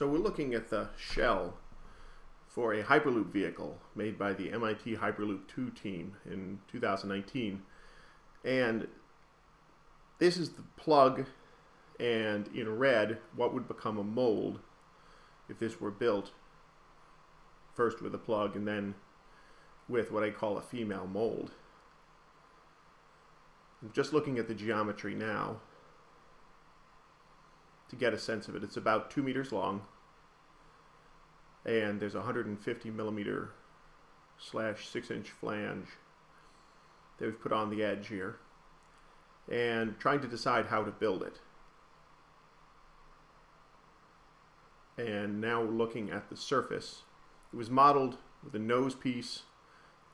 So we're looking at the shell for a Hyperloop vehicle made by the MIT Hyperloop 2 team in 2019. And this is the plug and in red what would become a mold if this were built first with a plug and then with what I call a female mold. I'm just looking at the geometry now to get a sense of it. It's about two meters long and there's a 150 millimeter slash six inch flange that we've put on the edge here and trying to decide how to build it. And now we're looking at the surface. It was modeled with a nose piece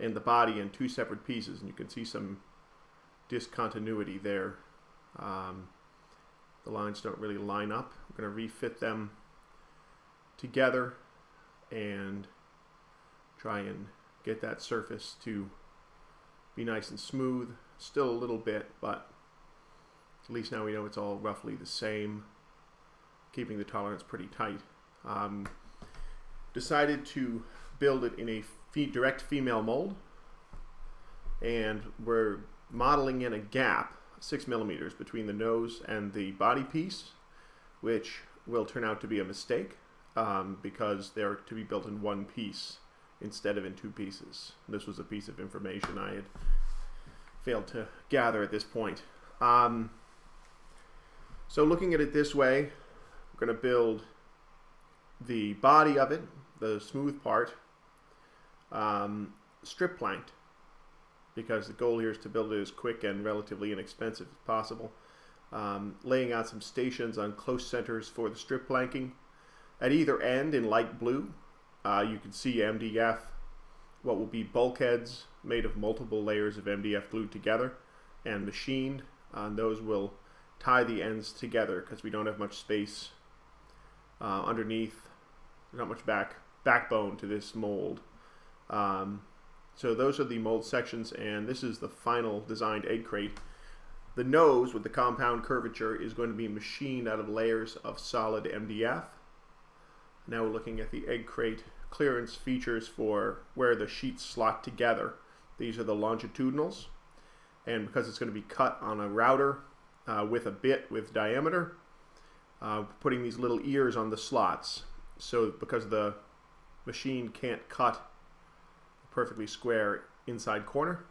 and the body in two separate pieces and you can see some discontinuity there. Um, the lines don't really line up. I'm going to refit them together and try and get that surface to be nice and smooth. Still a little bit, but at least now we know it's all roughly the same, keeping the tolerance pretty tight. Um, decided to build it in a fe direct female mold, and we're modeling in a gap, six millimeters, between the nose and the body piece, which will turn out to be a mistake um, because they're to be built in one piece instead of in two pieces. This was a piece of information I had failed to gather at this point. Um, so looking at it this way, we're going to build the body of it, the smooth part, um, strip planked because the goal here is to build it as quick and relatively inexpensive as possible. Um, laying out some stations on close centers for the strip planking. At either end in light blue, uh, you can see MDF, what will be bulkheads made of multiple layers of MDF glued together and machined. Uh, and those will tie the ends together because we don't have much space uh, underneath. Not much back backbone to this mold. Um, so those are the mold sections, and this is the final designed egg crate. The nose with the compound curvature is going to be machined out of layers of solid MDF. Now we're looking at the egg crate clearance features for where the sheets slot together. These are the longitudinals, and because it's going to be cut on a router uh, with a bit with diameter, uh, putting these little ears on the slots. So because the machine can't cut perfectly square inside corner.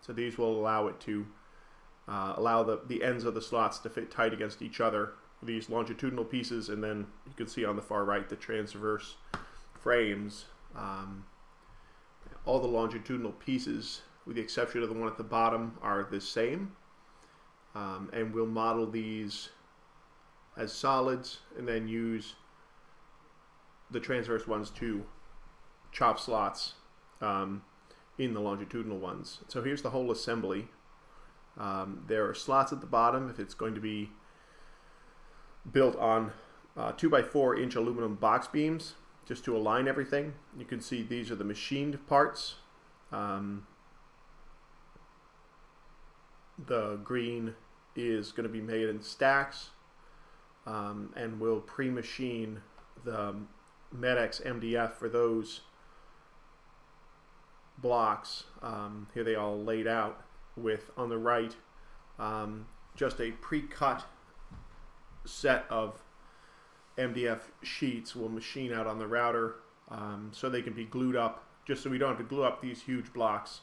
So these will allow it to uh, allow the, the ends of the slots to fit tight against each other. These longitudinal pieces, and then you can see on the far right the transverse frames. Um, all the longitudinal pieces, with the exception of the one at the bottom, are the same. Um, and we'll model these as solids and then use the transverse ones to chop slots um, in the longitudinal ones. So here's the whole assembly. Um, there are slots at the bottom if it's going to be built on uh, 2 by 4 inch aluminum box beams just to align everything. You can see these are the machined parts. Um, the green is going to be made in stacks um, and we'll pre-machine the Medex MDF for those blocks. Um, here they all laid out with on the right um, just a pre-cut set of MDF sheets will machine out on the router um, so they can be glued up just so we don't have to glue up these huge blocks